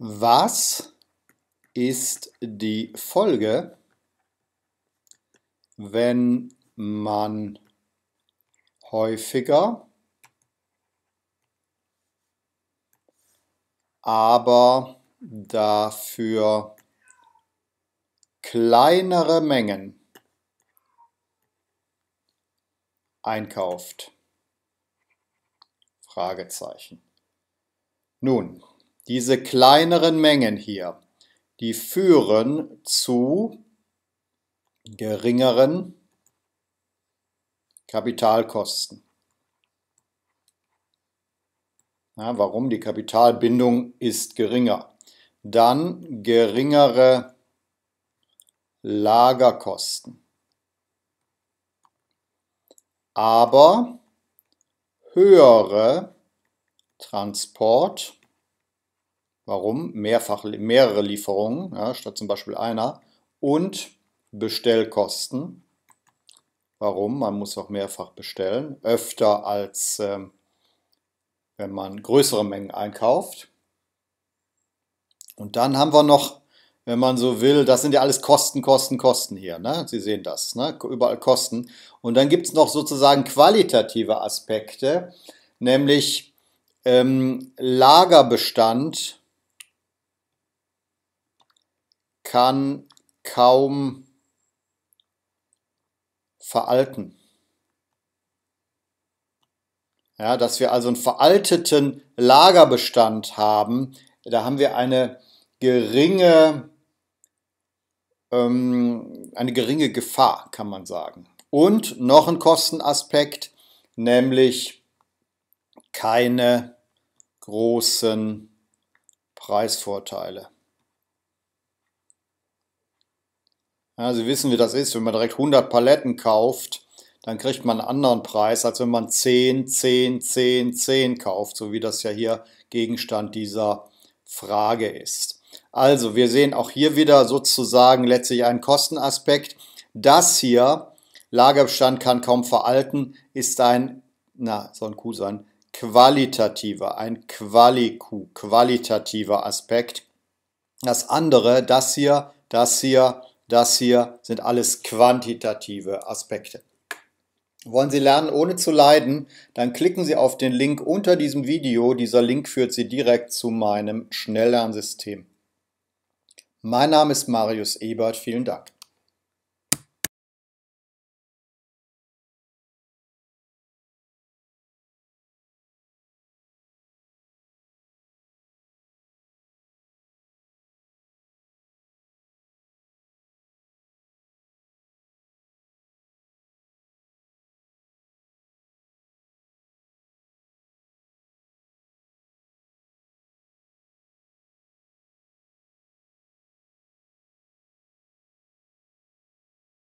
Was ist die Folge, wenn man häufiger, aber dafür kleinere Mengen einkauft? Fragezeichen. Nun, diese kleineren Mengen hier, die führen zu geringeren Kapitalkosten. Ja, warum? Die Kapitalbindung ist geringer. Dann geringere Lagerkosten. Aber höhere Transport- Warum? Mehrfach, mehrere Lieferungen ja, statt zum Beispiel einer. Und Bestellkosten. Warum? Man muss auch mehrfach bestellen. Öfter als äh, wenn man größere Mengen einkauft. Und dann haben wir noch, wenn man so will, das sind ja alles Kosten, Kosten, Kosten hier. Ne? Sie sehen das, ne? überall Kosten. Und dann gibt es noch sozusagen qualitative Aspekte, nämlich ähm, Lagerbestand kann kaum veralten. Ja, dass wir also einen veralteten Lagerbestand haben, da haben wir eine geringe, ähm, eine geringe Gefahr, kann man sagen. Und noch ein Kostenaspekt, nämlich keine großen Preisvorteile. Ja, Sie wissen, wie das ist. Wenn man direkt 100 Paletten kauft, dann kriegt man einen anderen Preis, als wenn man 10, 10, 10, 10 kauft, so wie das ja hier Gegenstand dieser Frage ist. Also, wir sehen auch hier wieder sozusagen letztlich einen Kostenaspekt. Das hier, Lagerbestand kann kaum veralten, ist ein, na, soll ein Q sein, qualitativer, ein Quali-Q, qualitativer Aspekt. Das andere, das hier, das hier, das hier sind alles quantitative Aspekte. Wollen Sie lernen, ohne zu leiden, dann klicken Sie auf den Link unter diesem Video. Dieser Link führt Sie direkt zu meinem Schnelllernsystem. Mein Name ist Marius Ebert. Vielen Dank.